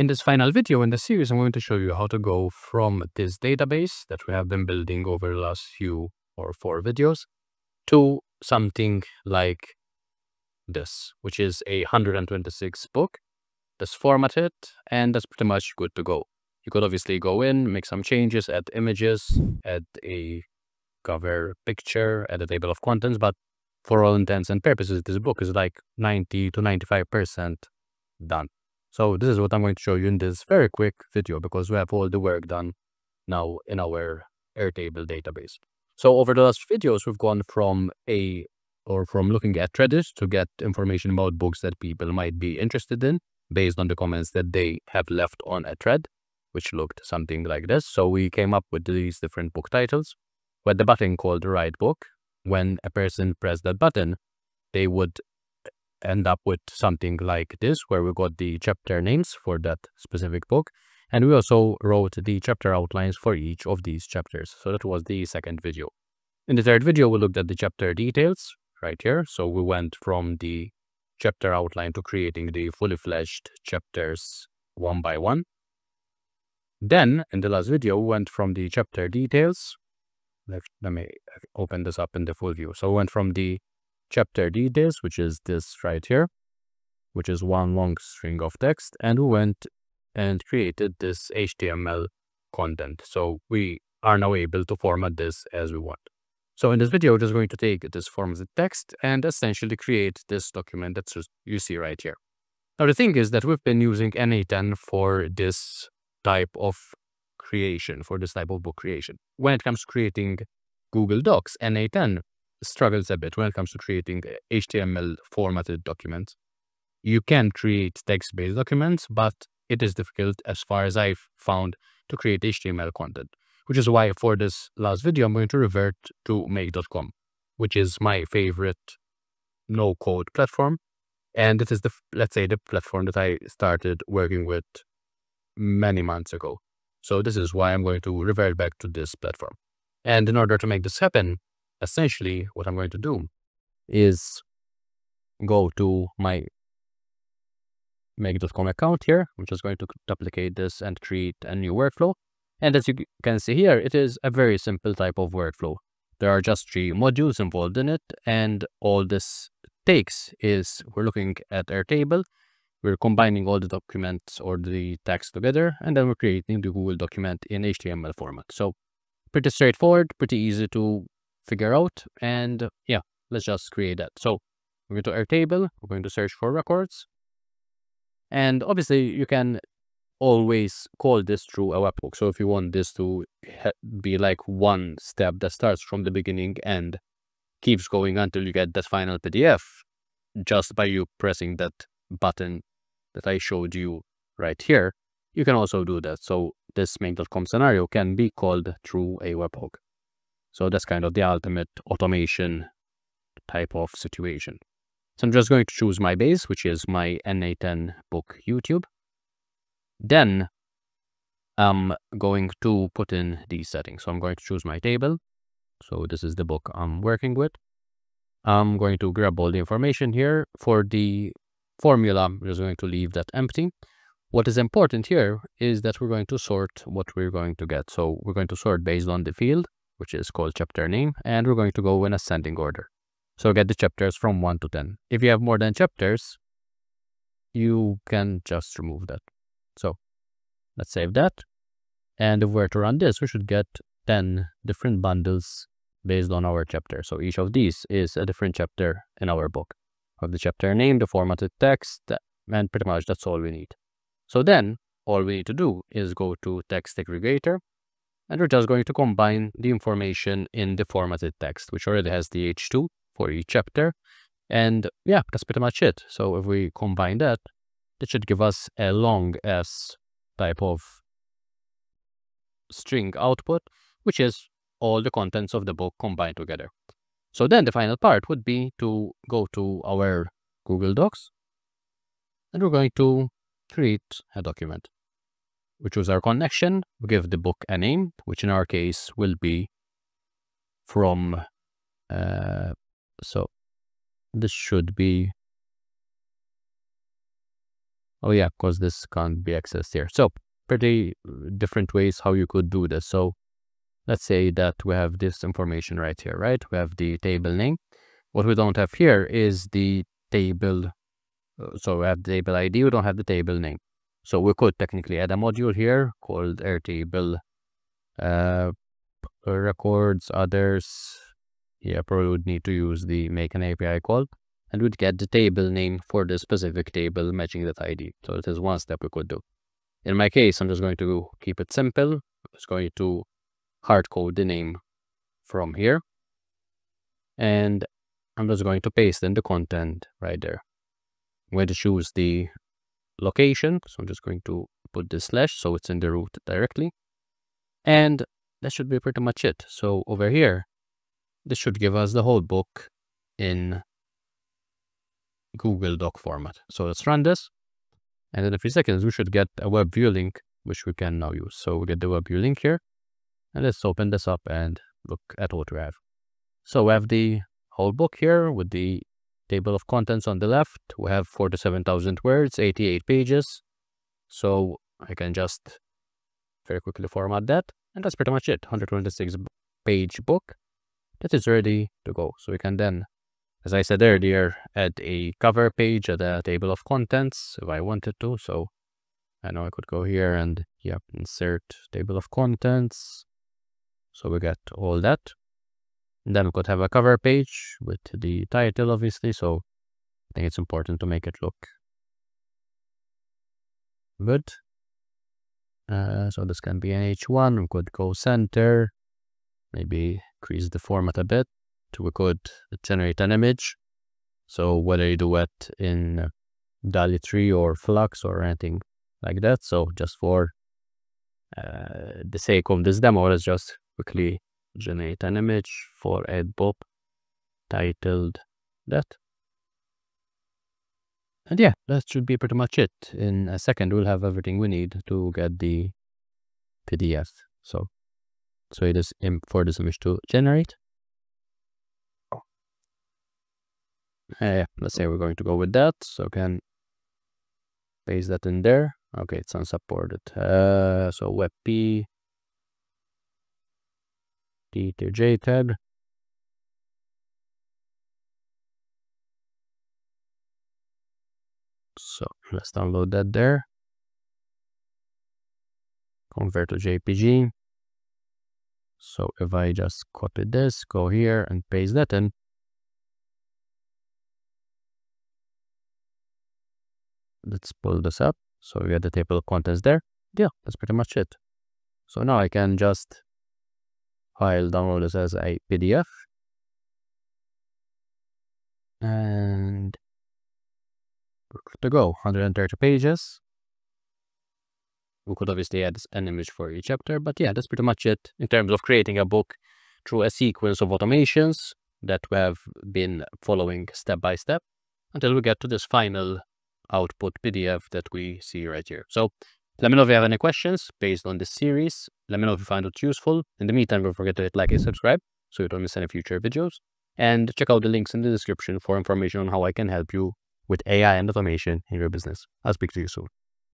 In this final video in the series, I'm going to show you how to go from this database that we have been building over the last few or four videos to something like this, which is a 126 book that's formatted and that's pretty much good to go. You could obviously go in, make some changes, add images, add a cover picture, add a table of contents, but for all intents and purposes, this book is like 90 to 95% done. So this is what I'm going to show you in this very quick video because we have all the work done now in our Airtable database. So over the last videos, we've gone from a or from looking at Reddit to get information about books that people might be interested in based on the comments that they have left on a thread, which looked something like this. So we came up with these different book titles with the button called write book. When a person pressed that button, they would end up with something like this, where we got the chapter names for that specific book. And we also wrote the chapter outlines for each of these chapters. So that was the second video. In the third video, we looked at the chapter details right here. So we went from the chapter outline to creating the fully fledged chapters one by one. Then in the last video, we went from the chapter details. Let, let me open this up in the full view. So we went from the chapter details, which is this right here, which is one long string of text. And we went and created this HTML content. So we are now able to format this as we want. So in this video, we're just going to take this form of text and essentially create this document that you see right here. Now the thing is that we've been using N8N for this type of creation, for this type of book creation. When it comes to creating Google Docs, N8N struggles a bit when it comes to creating HTML formatted documents. You can create text-based documents, but it is difficult as far as I've found to create HTML content which is why for this last video, I'm going to revert to make.com, which is my favorite no-code platform. And it is the, let's say, the platform that I started working with many months ago. So this is why I'm going to revert back to this platform. And in order to make this happen, essentially what I'm going to do is go to my make.com account here. I'm just going to duplicate this and create a new workflow. And as you can see here, it is a very simple type of workflow. There are just three modules involved in it, and all this takes is we're looking at Airtable, we're combining all the documents or the text together, and then we're creating the Google document in HTML format. So pretty straightforward, pretty easy to figure out, and yeah, let's just create that. So we're going to Airtable, we're going to search for records, and obviously you can always call this through a webhook. So if you want this to be like one step that starts from the beginning and keeps going until you get that final PDF, just by you pressing that button that I showed you right here, you can also do that. So this make.com scenario can be called through a webhook. So that's kind of the ultimate automation type of situation. So I'm just going to choose my base, which is my N8N book YouTube. Then I'm going to put in these settings. So I'm going to choose my table. So this is the book I'm working with. I'm going to grab all the information here. For the formula, I'm just going to leave that empty. What is important here is that we're going to sort what we're going to get. So we're going to sort based on the field, which is called chapter name, and we're going to go in ascending order. So get the chapters from 1 to 10. If you have more than chapters, you can just remove that. So let's save that. And if we're to run this, we should get 10 different bundles based on our chapter. So each of these is a different chapter in our book. Of the chapter name, the formatted text, and pretty much that's all we need. So then all we need to do is go to text aggregator and we're just going to combine the information in the formatted text, which already has the H2 for each chapter. And yeah, that's pretty much it. So if we combine that, that should give us a long S type of string output, which is all the contents of the book combined together. So then the final part would be to go to our Google Docs and we're going to create a document. We choose our connection, we give the book a name, which in our case will be from, uh, so this should be Oh yeah, because this can't be accessed here. So pretty uh, different ways how you could do this. So let's say that we have this information right here, right? We have the table name. What we don't have here is the table. Uh, so we have the table ID, we don't have the table name. So we could technically add a module here called Airtable uh, records, others. Yeah, probably would need to use the make an API call and we'd get the table name for the specific table matching that ID. So it is one step we could do. In my case, I'm just going to keep it simple. I'm just going to hard code the name from here. And I'm just going to paste in the content right there. I'm going to choose the location. So I'm just going to put this slash so it's in the root directly. And that should be pretty much it. So over here, this should give us the whole book in Google Doc format. So let's run this. And in a few seconds, we should get a web view link, which we can now use. So we get the web view link here. And let's open this up and look at what we have. So we have the whole book here with the table of contents on the left. We have 47,000 words, 88 pages. So I can just very quickly format that. And that's pretty much it. 126 page book that is ready to go. So we can then as I said earlier, add a cover page at a table of contents if I wanted to. So I know I could go here and yep, insert table of contents. So we get all that. And then we could have a cover page with the title, obviously. So I think it's important to make it look good. Uh, so this can be an H1. We could go center, maybe increase the format a bit to we could generate an image. So whether you do it in DALL-E 3 or Flux or anything like that. So just for uh, the sake of this demo, let's just quickly generate an image for EdBob titled that. And yeah, that should be pretty much it. In a second, we'll have everything we need to get the PDF. So, so it is for this image to generate. Uh, let's say we're going to go with that. So can paste that in there. Okay, it's unsupported. Uh, so WebP, T to JTAG. So let's download that there. Convert to JPG. So if I just copy this, go here and paste that in, let's pull this up. So we have the table of contents there. Yeah, that's pretty much it. So now I can just file download this as a PDF. And to go, 130 pages. We could obviously add an image for each chapter, but yeah, that's pretty much it in terms of creating a book through a sequence of automations that we have been following step by step until we get to this final output PDF that we see right here. So let me know if you have any questions based on this series. Let me know if you find it useful. In the meantime, don't forget to hit like and subscribe so you don't miss any future videos. And check out the links in the description for information on how I can help you with AI and automation in your business. I'll speak to you soon.